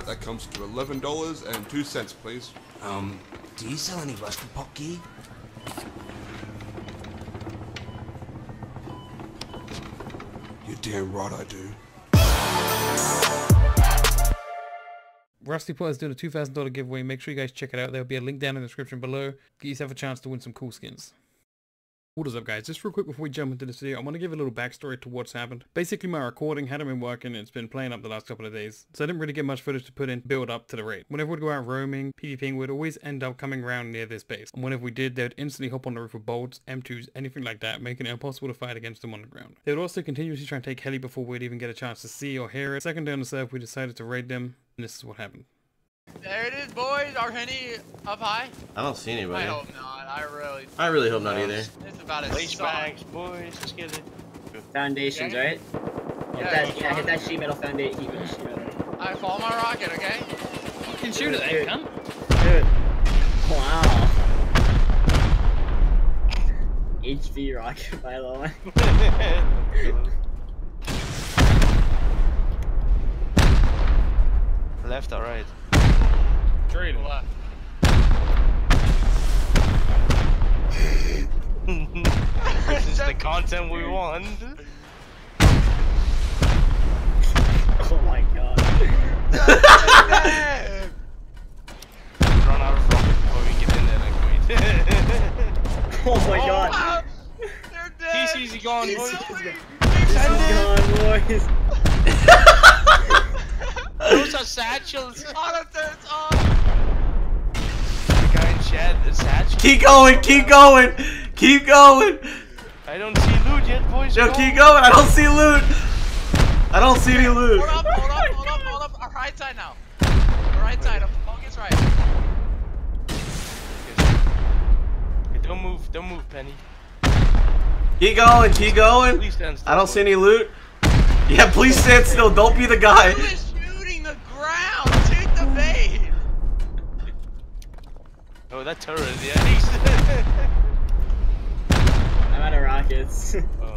tonight, that comes to $11.02, please. Um, do you sell any rusty pot gear? You're damn right I do. Rusty Pot is doing a $2,000 giveaway. Make sure you guys check it out. There'll be a link down in the description below. Get yourself a chance to win some cool skins. What is up guys, just real quick before we jump into this video, I want to give a little backstory to what's happened. Basically my recording hadn't been working, it's been playing up the last couple of days, so I didn't really get much footage to put in build up to the raid. Whenever we'd go out roaming, PvPing would always end up coming around near this base, and whenever we did, they would instantly hop on the roof with bolts, M2s, anything like that, making it impossible to fight against them on the ground. They would also continuously try and take heli before we'd even get a chance to see or hear it. Second day on the server, we decided to raid them, and this is what happened. There it is, boys. Our henny up high. I don't see anybody. I hope not. I really. I really hope not either. It's about as Leash bags, boys. Let's get it. Foundations, Okay. right? Yeah, Hit that, yeah, hit that sheet metal foundation. Heat metal sheet metal. I follow my rocket, okay? You can shoot it, Dude. cunt. Dude. Wow. HV rocket, by the way. Left or right? Trade it. Left. this is the content we want. Oh my god. Run out of rocket before we get in there and quit. Oh my Oh, god. wow. They're dead. He's easy gone, boys. is this is gone, boys. Those are satchels. Auto turns on. The guy in chat, the satchel. Keep going, keep going, keep going. I don't see loot yet, boys. Yo, Go. keep going. I don't see loot. I don't see any loot. Hold up, hold up, hold up, hold up. Our right side now. Our right side. Focus right. Okay, don't move, don't move, Penny. Keep going, keep going. Please stand still. I don't see any loot. Yeah, please stand still. Don't be the guy. Who is shooting the ground? Take the bait. Oh, that turret, yeah. he's- I'm out of rockets. oh.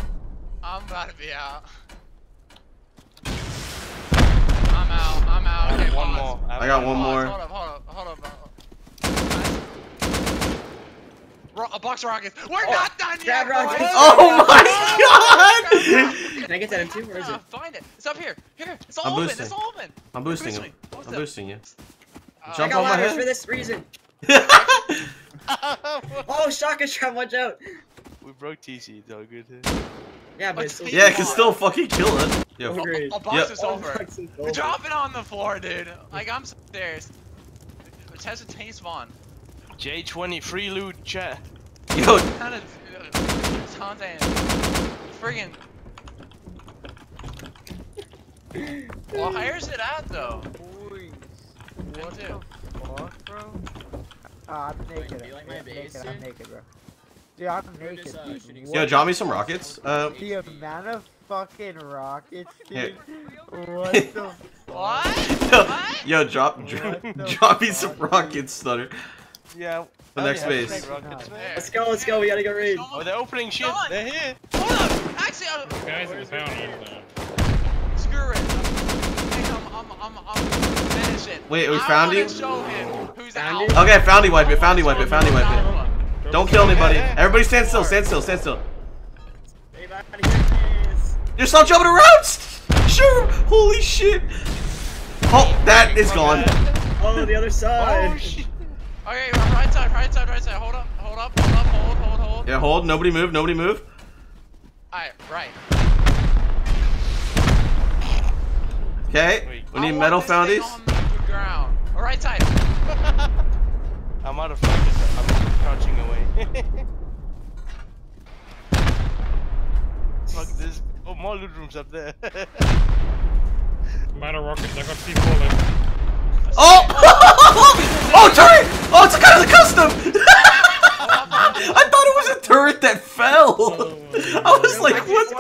I'm about to be out. I'm out. I'm out. I Okay, one pause. more. I got one Pause. more. Hold up, hold up, hold up. Ro- a box of rockets. We're not done yet. grab rockets. boys. Oh my god! Can I get that M2? Where is it? find it. It's up here. Here. It's all I'm open. boosting. It's all open. I'm boosting Boost you. I'm boosting you. Uh, I Jump got on my head. for this reason. Oh, shotgun trap, watch out. we broke TC, though, good. Yeah, but it's still. Yeah, it can still fucking kill it. Yo. Agreed. A box Yep. is over. box is over. Drop it on the floor, dude. Like I'm serious. has a taste spawn. J20 free loot chat. Yo, Kind uh, of content. Friggin. Well, where's it at though? What M2. the fuck, bro? Ah, I'm naked. do you like my I'm naked. I'm naked, bro. Dude, I'm We're naked. just, uh, dude. shooting yo, What drop me some rockets. Uh, The amount of fucking rockets, Here. dude. What the What? yo, What? yo, drop, dro- What the drop me some rockets, Stutter. Yeah. The oh, next yeah, base. there's rockets There. there. Let's go, let's go, we gotta go raid. Oh, they're opening shit. They're here. Hold up! Actually, uh, Guys, it was found in there. screw it. Hey, I'm, I'm, I'm, I'm finish it. Wait, we found you? show him who's Found out. you? Okay, foundy wipe it, foundy wipe it, foundy wipe it. Don't kill anybody. Yeah, yeah. Everybody stand still, stand still, stand still. Everybody get this. You're still jumping around! Sure! Holy shit! Oh, that is oh, gone. Oh, the other oh, side. Oh, shit. Okay, right side, right side, right side. Hold up, hold up, hold up, hold, hold, hold. Yeah, hold. Nobody move. Nobody move. Alright, right. Okay. We need want metal foundies. on ground. Right side. I'm out of focus. I'm crouching away. Fuck this. Oh, more loot rooms up there. Amount of rockets, I got C4 left. Oh! oh, turret! Oh, it's a kind of the custom! I thought it was a turret that fell. Oh, I was like, what the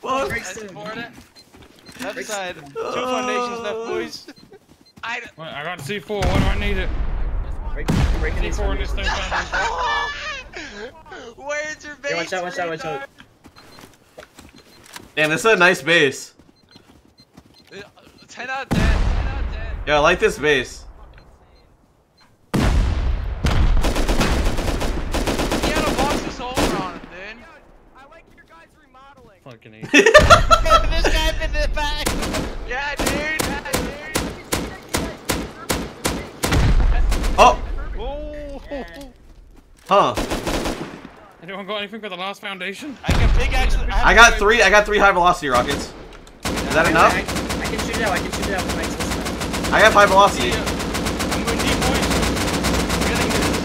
fuck? I support it. Left side. Two foundations left, boys. I. Wait, I got C4, what do I need it? Break, breaking these C4 in this foundations. thing. Where's your base? Yeah, watch out, watch out, watch out. Damn, this is a nice base. Uh, 10 out of 10. 10 out of 10. Yo, I like this base. He had a box of solar on him, dude. Fucking A. this guy in the back. Yeah, dude. Yeah, dude. Oh, Oh. Huh. Anyone got anything for the last foundation? I can pickaxe. have I got three. I got three high velocity rockets. Is that enough? I, I can shoot it out. I can shoot it out with my system. I have high velocity. I'm going deep, boys. Getting this.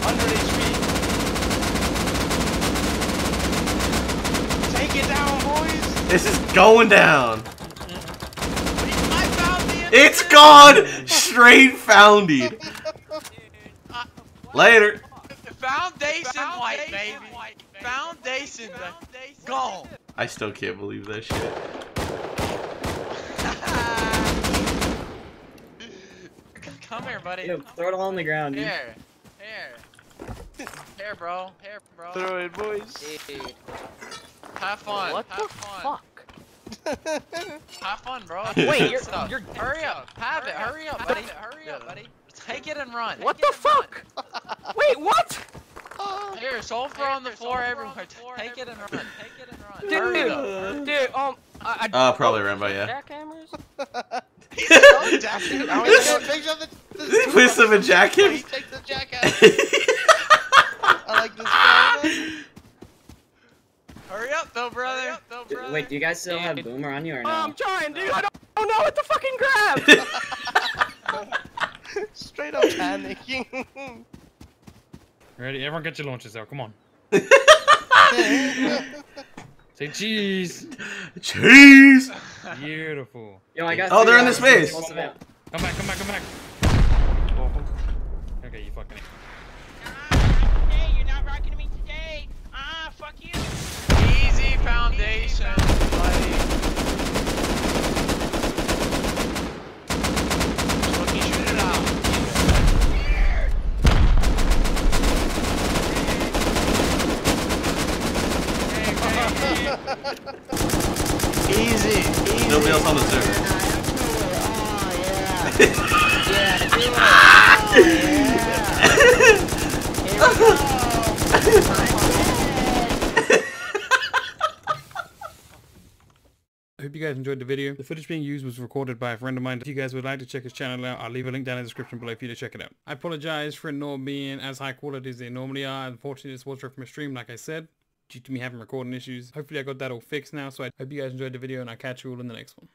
100 HP. Take it down, boys. This is going down. I found the It's gone straight foundied. Later. Foundation white, baby. Foundation, gone. I still can't believe that shit. Come here, buddy. Yo, throw it all on the ground, dude. Here, here, here, bro. Here, bro. Throw it, boys. Dude. Have fun. What have the fun. fuck? Have fun, bro. Wait, you're- Stuff. you're- hurry up. Have it. Hurry up, buddy. Hurry up, buddy. Take it and run. What Take the it and run. fuck? Wait, what? Here, sulfur on the floor everywhere. Take it and run. Take it and run. Hurry up. Dude, dude, um, I, I Uh, probably Rambo, yeah. jackhammers. He's so jacket. I want to a picture the. He puts him in He takes the jacket. I like this guy. Hurry up, though, brother. Up, though, brother. Wait, do you guys still have Boomer on you or no? I'm trying, dude. I don't, don't know what to fucking grab. Straight up panicking. Ready? Everyone get your launches out. Come on. Say cheese. Cheese. Beautiful. Yo, I got. Oh, they're three in the space. Come back, come back, come back. Okay, you fucking. Hey, you're not rocking me today. Ah, fuck you. Easy foundation, buddy. Fucking shoot it out. Easy. Easy. Nobody else on the server. Oh, I hope you guys enjoyed the video. The footage being used was recorded by a friend of mine. If you guys would like to check his channel out, I'll leave a link down in the description below for you to check it out. I apologize for it not being as high quality as they normally are. Unfortunately, this was from a stream, like I said, due to me having recording issues. Hopefully I got that all fixed now, so I hope you guys enjoyed the video and I'll catch you all in the next one.